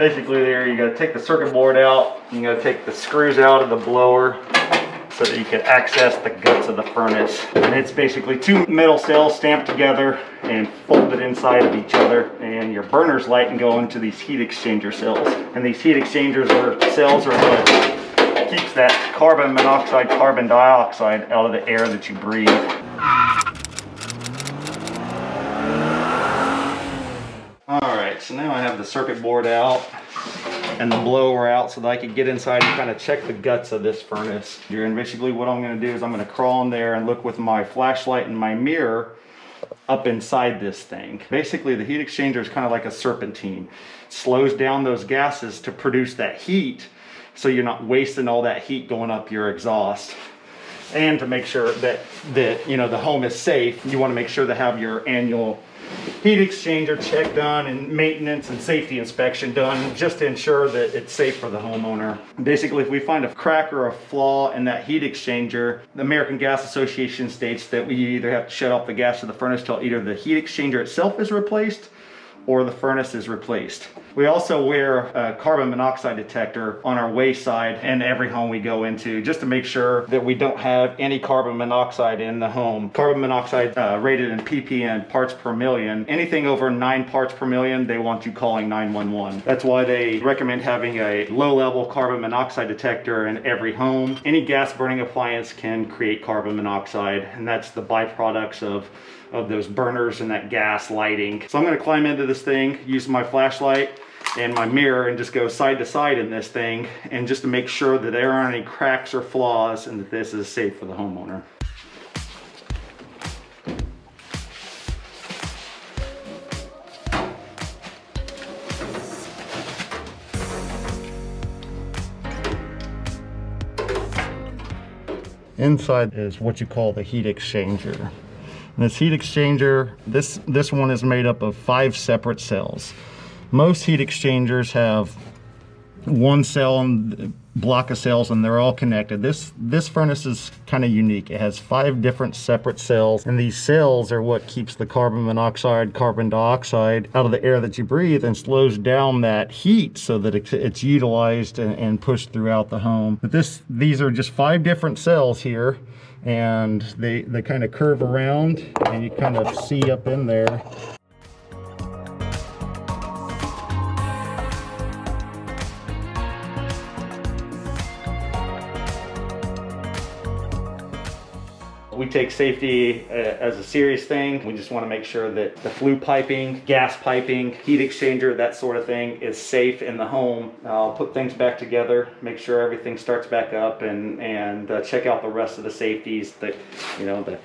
Basically there, you gotta take the circuit board out, you gotta take the screws out of the blower so that you can access the guts of the furnace. And it's basically two metal cells stamped together and folded inside of each other. And your burner's light can go into these heat exchanger cells. And these heat exchangers or cells are what keeps that carbon monoxide, carbon dioxide out of the air that you breathe. All right, so now I have the circuit board out and the blower out so that I could get inside and kind of check the guts of this furnace. And basically what I'm gonna do is I'm gonna crawl in there and look with my flashlight and my mirror up inside this thing. Basically the heat exchanger is kind of like a serpentine. It slows down those gases to produce that heat so you're not wasting all that heat going up your exhaust and to make sure that that you know the home is safe you want to make sure to have your annual heat exchanger check done and maintenance and safety inspection done just to ensure that it's safe for the homeowner. Basically, if we find a crack or a flaw in that heat exchanger, the American Gas Association states that we either have to shut off the gas to the furnace till either the heat exchanger itself is replaced or the furnace is replaced. We also wear a carbon monoxide detector on our wayside and every home we go into just to make sure that we don't have any carbon monoxide in the home. Carbon monoxide uh, rated in ppm parts per million. Anything over nine parts per million, they want you calling 911. That's why they recommend having a low level carbon monoxide detector in every home. Any gas burning appliance can create carbon monoxide and that's the byproducts of of those burners and that gas lighting. So I'm gonna climb into this thing, use my flashlight, and my mirror and just go side to side in this thing and just to make sure that there aren't any cracks or flaws and that this is safe for the homeowner. Inside is what you call the heat exchanger. And this heat exchanger, this, this one is made up of five separate cells. Most heat exchangers have one cell and block of cells and they're all connected. This this furnace is kind of unique. It has five different separate cells and these cells are what keeps the carbon monoxide, carbon dioxide out of the air that you breathe and slows down that heat so that it's utilized and, and pushed throughout the home. But this these are just five different cells here and they, they kind of curve around and you kind of see up in there we take safety uh, as a serious thing. We just want to make sure that the flue piping, gas piping, heat exchanger, that sort of thing is safe in the home. I'll put things back together, make sure everything starts back up and, and uh, check out the rest of the safeties, the, you know, the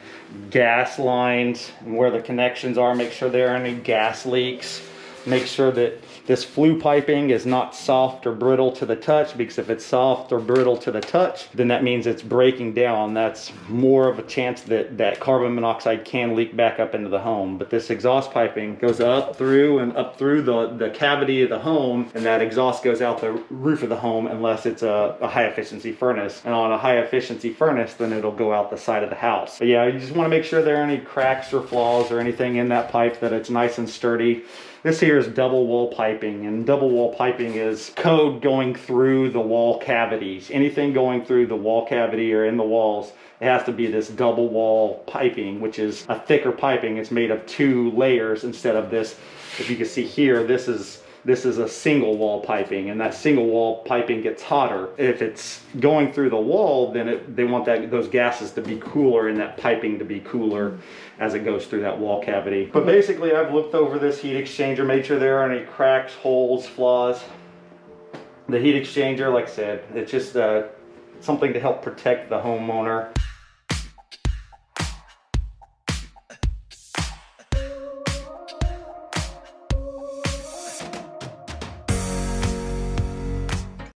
gas lines and where the connections are, make sure there aren't any gas leaks make sure that this flue piping is not soft or brittle to the touch because if it's soft or brittle to the touch, then that means it's breaking down. That's more of a chance that that carbon monoxide can leak back up into the home. But this exhaust piping goes up through and up through the, the cavity of the home and that exhaust goes out the roof of the home unless it's a, a high efficiency furnace. And on a high efficiency furnace, then it'll go out the side of the house. But yeah, you just wanna make sure there are any cracks or flaws or anything in that pipe that it's nice and sturdy. This here is double wall piping and double wall piping is code going through the wall cavities. Anything going through the wall cavity or in the walls, it has to be this double wall piping, which is a thicker piping. It's made of two layers instead of this. If you can see here, this is this is a single wall piping and that single wall piping gets hotter. If it's going through the wall, then it, they want that those gases to be cooler and that piping to be cooler as it goes through that wall cavity. But basically I've looked over this heat exchanger, made sure there aren't any cracks, holes, flaws. The heat exchanger, like I said, it's just uh, something to help protect the homeowner.